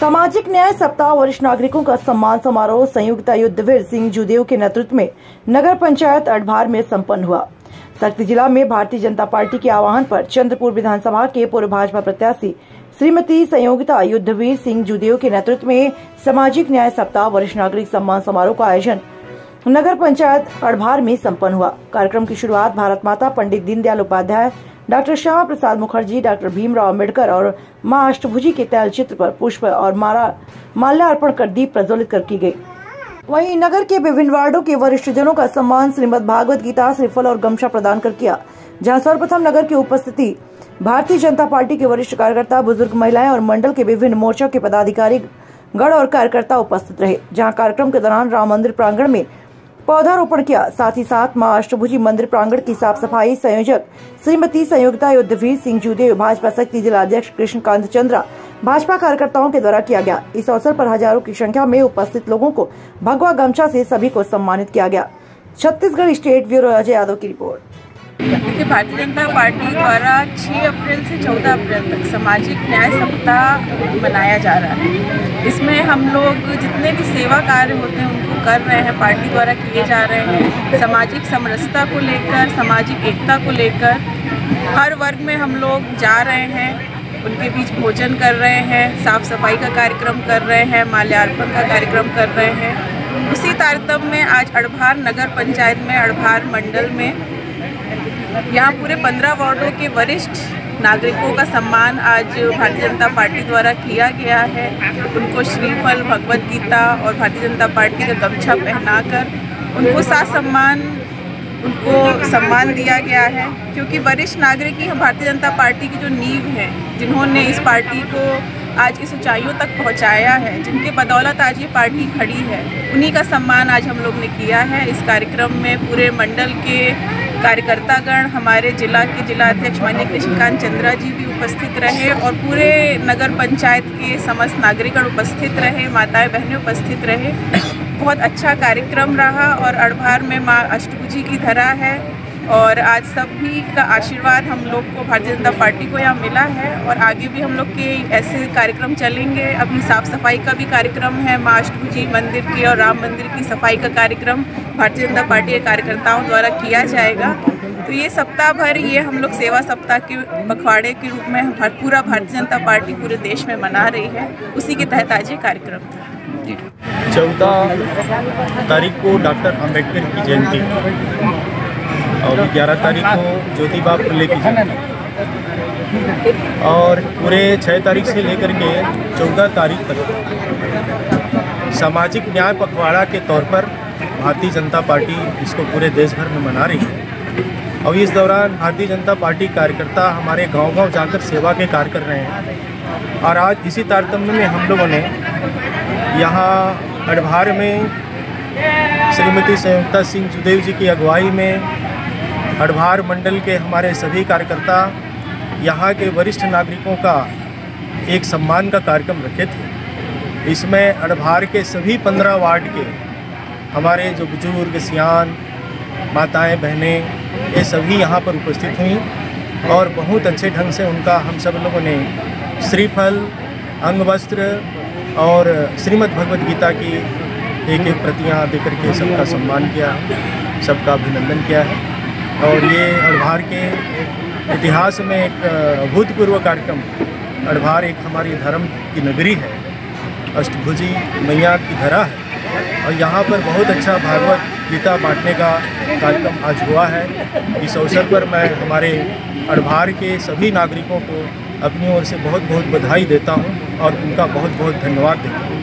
सामाजिक न्याय सप्ताह वरिष्ठ नागरिकों का सम्मान समारोह संयुक्त युद्धवीर सिंह जुदेव के नेतृत्व में नगर पंचायत अडभार में संपन्न हुआ। शक्ति जिला में भारतीय जनता पार्टी के आह्वान पर चंद्रपुर विधानसभा के पूर्व भाजपा प्रत्याशी श्रीमती संयोगिता युद्धवीर सिंह जुदेव के नेतृत्व में सामाजिक न्याय सप्ताह वरिष्ठ नागरिक सम्मान समारोह का आयोजन नगर पंचायत अड़भार में संपन्न हुआ। कार्यक्रम की शुरुआत भारत माता पंडित दीनदयाल उपाध्याय डॉक्टर श्यामा प्रसाद मुखर्जी, डॉक्टर भीमराव अंबेडकर और माँ अष्टभुजी के तैल चित्र पर पुष्प और माला, माल्यार्पण कर दीप प्रज्वलित कर की गई। वहीं नगर के विभिन्न वार्डो के वरिष्ठ जनों का सम्मान श्रीमद भागवत गीता, श्रीफल और गमछा प्रदान कर किया। जहाँ सर्वप्रथम नगर की उपस्थिति, भारतीय जनता पार्टी के वरिष्ठ कार्यकर्ता, बुज़ुर्ग महिलाएँ और मंडल के विभिन्न मोर्चों के पदाधिकारी गढ़ और कार्यकर्ता उपस्थित रहे। जहाँ कार्यक्रम के दौरान राम मंदिर प्रांगण में पौधारोपण किया। साथ ही साथ माँ अष्टभुजी मंदिर प्रांगण की साफ़ सफ़ाई संयोजक श्रीमती संयोगिता युद्धवीर सिंह जूदेव भाजपा शक्ति जिला अध्यक्ष कृष्णकांत चंद्रा भाजपा कार्यकर्ताओं के द्वारा किया गया। इस अवसर पर हज़ारों की संख्या में उपस्थित लोगों को भगवा गमछा से सभी को सम्मानित किया गया। छत्तीसगढ़ स्टेट ब्यूरो अजय यादव की रिपोर्ट। देखिए भारतीय जनता पार्टी द्वारा 6 अप्रैल से 14 अप्रैल तक सामाजिक न्याय सप्ताह मनाया जा रहा है। इसमें हम लोग जितने भी सेवा कार्य होते हैं, उनको कर रहे हैं, पार्टी द्वारा किए जा रहे हैं। सामाजिक समरसता को लेकर, सामाजिक एकता को लेकर हर वर्ग में हम लोग जा रहे हैं, उनके बीच भोजन कर रहे हैं साफ़ सफ़ाई का कार्यक्रम कर रहे हैं, माल्यार्पण का कार्यक्रम कर रहे हैं। उसी तारतम्य में आज अड़भार नगर पंचायत में, अड़भार मंडल में यहाँ पूरे पंद्रह वार्डों के वरिष्ठ नागरिकों का सम्मान आज भारतीय जनता पार्टी द्वारा किया गया है। उनको श्रीफल भगवत गीता और भारतीय जनता पार्टी का गमछा पहनाकर उनको साथ सम्मान, उनको सम्मान दिया गया है। क्योंकि वरिष्ठ नागरिक ही भारतीय जनता पार्टी की जो नींव है, जिन्होंने इस पार्टी को आज इस ऊंचाइयों तक पहुँचाया है, जिनके बदौलत आज ये पार्टी खड़ी है, उन्हीं का सम्मान आज हम लोग ने किया है। इस कार्यक्रम में पूरे मंडल के कार्यकर्तागण हमारे जिला के जिला अध्यक्ष माननीय कृष्णकांत चंद्रा जी भी उपस्थित रहे और पूरे नगर पंचायत के समस्त नागरिकगण उपस्थित रहे, माताएँ, बहनें उपस्थित रहे। बहुत अच्छा कार्यक्रम रहा और अड़भार में माँ अष्टभुजी की धरा है। और आज सभी का आशीर्वाद हम लोग को भारतीय जनता पार्टी को यहाँ मिला है और आगे भी हम लोग के ऐसे कार्यक्रम चलेंगे। अभी साफ़ सफ़ाई का भी कार्यक्रम है, माँ मंदिर की और राम मंदिर की सफ़ाई का कार्यक्रम भारतीय जनता पार्टी के कार्यकर्ताओं द्वारा किया जाएगा। तो ये सप्ताह भर ये हम लोग सेवा सप्ताह के पखवाड़े के रूप में पूरा भारतीय जनता पार्टी पूरे देश में मना रही है। उसी के तहत आज ये कार्यक्रम। था चौदह तारीख को डॉक्टर अंबेडकर की जयंती। और ग्यारह तारीख को ज्योतिबा फुले की और पूरे छः तारीख से लेकर के चौदह तारीख तक। सामाजिक न्याय पखवाड़ा के तौर पर भारतीय जनता पार्टी इसको पूरे देश भर में मना रही है। और इस दौरान भारतीय जनता पार्टी कार्यकर्ता हमारे गांव-गांव जाकर सेवा के कार्य कर रहे हैं। और आज इसी तारतम्य में हम लोगों ने यहाँ अडभार में श्रीमती संयुक्ता सिंह सुदेव जी की अगुवाई में अड़भार मंडल के हमारे सभी कार्यकर्ता, यहाँ के वरिष्ठ नागरिकों का एक सम्मान का कार्यक्रम रखे थे। इसमें अड़भार के सभी पंद्रह वार्ड के हमारे जो बुज़ुर्ग, सियान, माताएँ, बहनें, ये सभी यहाँ पर उपस्थित हुई और बहुत अच्छे ढंग से उनका हम सब लोगों ने श्रीफल अंग वस्त्र और श्रीमद् भगवद गीता की एक एक प्रतियाँ देकर के सबका सम्मान किया, सबका अभिनंदन किया है। और ये अड़भार के इतिहास में एक अभूतपूर्व कार्यक्रम। अड़भार एक हमारी धर्म की नगरी है, अष्टभुजी मैया की धरा है। और यहाँ पर बहुत अच्छा भागवत गीता बांटने का कार्यक्रम आज हुआ है। इस अवसर पर मैं हमारे अड़भार के सभी नागरिकों को अपनी ओर से बहुत बहुत बधाई देता हूँ और उनका बहुत बहुत धन्यवाद देता हूँ।